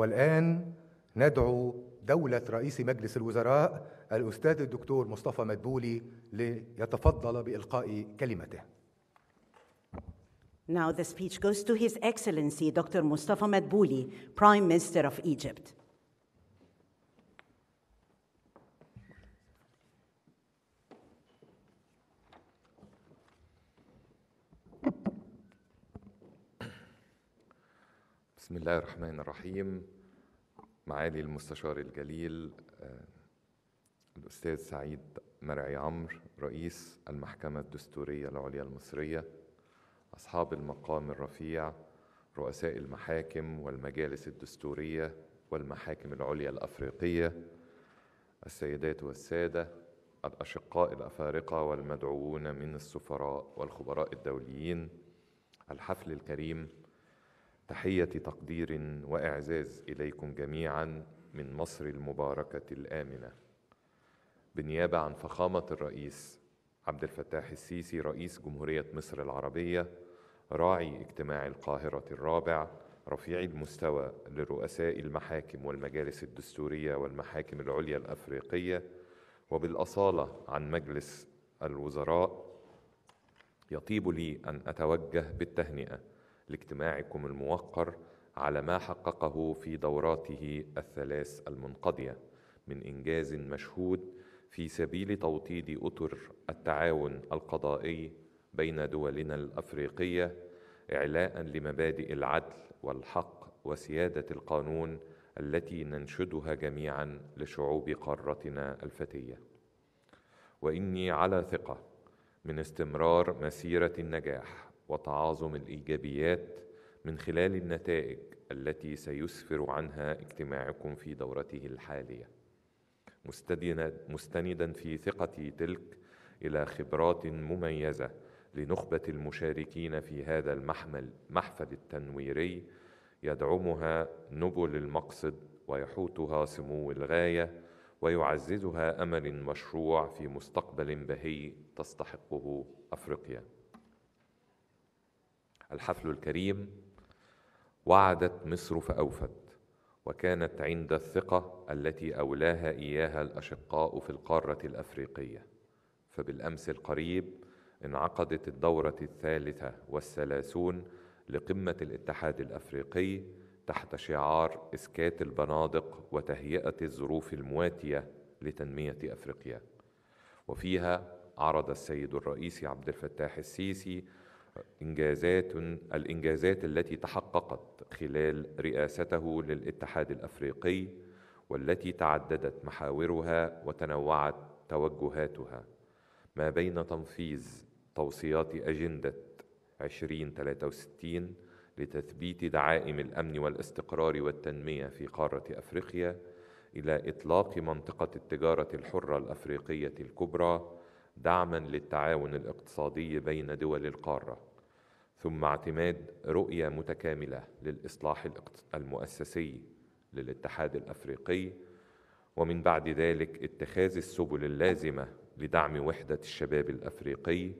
والآن ندعو دولة رئيس مجلس الوزراء الأستاذ الدكتور مصطفى مدبولي ليتفضل بإلقاء كلمته Now the speech goes to His Excellency Dr. Mustafa Madbouli, Prime Minister of Egypt. بسم الله الرحمن الرحيم. معالي المستشار الجليل آه، الأستاذ سعيد مرعي عمرو رئيس المحكمة الدستورية العليا المصرية أصحاب المقام الرفيع رؤساء المحاكم والمجالس الدستورية والمحاكم العليا الأفريقية السيدات والسادة الأشقاء الأفارقة والمدعوون من السفراء والخبراء الدوليين الحفل الكريم تحية تقدير وإعزاز إليكم جميعا من مصر المباركة الآمنة. بالنيابة عن فخامة الرئيس عبد الفتاح السيسي رئيس جمهورية مصر العربية راعي اجتماع القاهرة الرابع رفيع المستوى لرؤساء المحاكم والمجالس الدستورية والمحاكم العليا الأفريقية وبالأصالة عن مجلس الوزراء يطيب لي أن أتوجه بالتهنئة لاجتماعكم الموقر على ما حققه في دوراته الثلاث المنقضية من إنجاز مشهود في سبيل توطيد أطر التعاون القضائي بين دولنا الأفريقية إعلاء لمبادئ العدل والحق وسيادة القانون التي ننشدها جميعا لشعوب قارتنا الفتية. وإني على ثقة من استمرار مسيرة النجاح وتعاظم الإيجابيات من خلال النتائج التي سيسفر عنها اجتماعكم في دورته الحالية. مستندا في ثقتي تلك إلى خبرات مميزة لنخبة المشاركين في هذا المحمل محفل التنويري يدعمها نبل المقصد ويحوطها سمو الغاية ويعززها أمل مشروع في مستقبل بهي تستحقه أفريقيا. الحفل الكريم وعدت مصر فأوفت وكانت عند الثقة التي أولاها إياها الأشقاء في القارة الأفريقية. فبالأمس القريب انعقدت الدورة الثالثة والثلاثون لقمة الاتحاد الأفريقي تحت شعار إسكات البنادق وتهيئة الظروف المواتية لتنمية أفريقيا. وفيها عرض السيد الرئيس عبد الفتاح السيسي إنجازات الإنجازات التي تحققت خلال رئاسته للاتحاد الأفريقي والتي تعددت محاورها وتنوعت توجهاتها. ما بين تنفيذ توصيات أجندة 2063 لتثبيت دعائم الأمن والاستقرار والتنمية في قارة أفريقيا إلى إطلاق منطقة التجارة الحرة الأفريقية الكبرى دعما للتعاون الاقتصادي بين دول القارة. ثم اعتماد رؤية متكاملة للإصلاح المؤسسي للاتحاد الأفريقي ومن بعد ذلك اتخاذ السبل اللازمة لدعم وحدة الشباب الأفريقي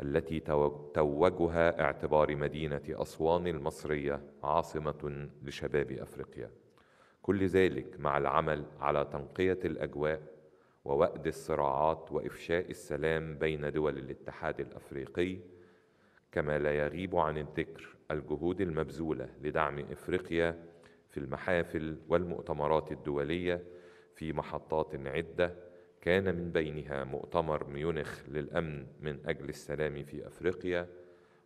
التي توجها اعتبار مدينة أسوان المصرية عاصمة لشباب أفريقيا. كل ذلك مع العمل على تنقية الأجواء ووأد الصراعات وإفشاء السلام بين دول الاتحاد الأفريقي كما لا يغيب عن الذكر الجهود المبذولة لدعم إفريقيا في المحافل والمؤتمرات الدولية في محطات عدة كان من بينها مؤتمر ميونخ للأمن من أجل السلام في أفريقيا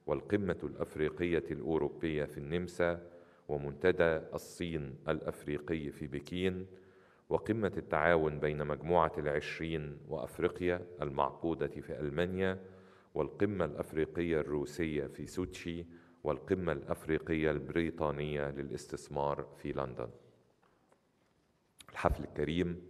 والقمة الأفريقية الأوروبية في النمسا ومنتدى الصين الأفريقي في بكين وقمة التعاون بين مجموعة العشرين وأفريقيا المعقودة في ألمانيا والقمة الأفريقية الروسية في سوتشي والقمة الأفريقية البريطانية للاستثمار في لندن. الحفل الكريم.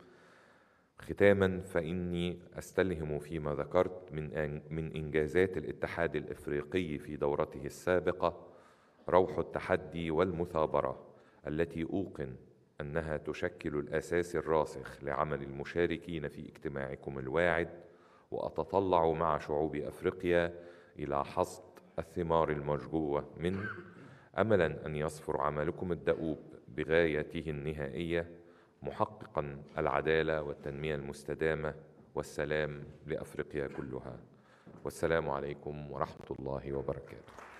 ختاما فإني أستلهم فيما ذكرت من من إنجازات الاتحاد الإفريقي في دورته السابقة روح التحدي والمثابرة التي أوقن أنها تشكل الأساس الراسخ لعمل المشاركين في اجتماعكم الواعد وأتطلع مع شعوب أفريقيا إلى حصد الثمار المرجوه منه املا أن يصفر عملكم الدؤوب بغايته النهائية محققا العدالة والتنمية المستدامة والسلام لأفريقيا كلها. والسلام عليكم ورحمة الله وبركاته.